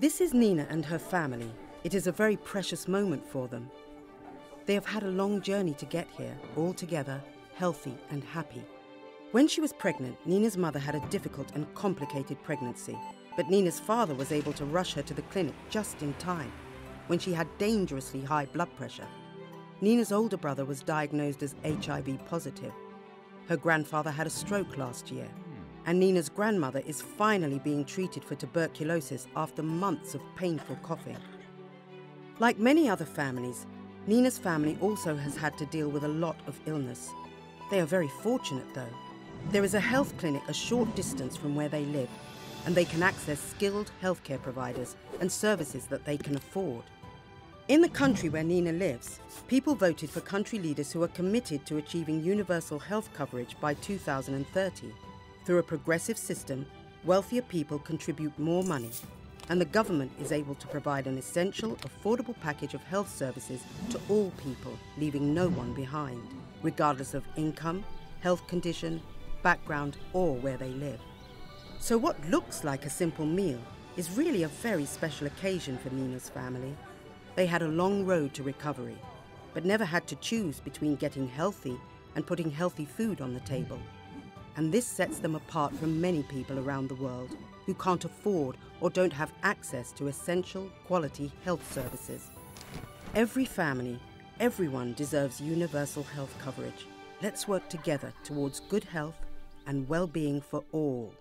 This is Nina and her family. It is a very precious moment for them. They have had a long journey to get here, all together, healthy and happy. When she was pregnant, Nina's mother had a difficult and complicated pregnancy, but Nina's father was able to rush her to the clinic just in time when she had dangerously high blood pressure. Nina's older brother was diagnosed as HIV positive. Her grandfather had a stroke last year, and Nina's grandmother is finally being treated for tuberculosis after months of painful coughing. Like many other families, Nina's family also has had to deal with a lot of illness. They are very fortunate though. There is a health clinic a short distance from where they live, and they can access skilled healthcare providers and services that they can afford. In the country where Nina lives, people voted for country leaders who are committed to achieving universal health coverage by 2030. Through a progressive system, wealthier people contribute more money, and the government is able to provide an essential, affordable package of health services to all people, leaving no one behind, regardless of income, health condition, background, or where they live. So, what looks like a simple meal is really a very special occasion for Nina's family. They had a long road to recovery, but never had to choose between getting healthy and putting healthy food on the table. And this sets them apart from many people around the world who can't afford or don't have access to essential quality health services. Every family, everyone deserves universal health coverage. Let's work together towards good health and well being for all.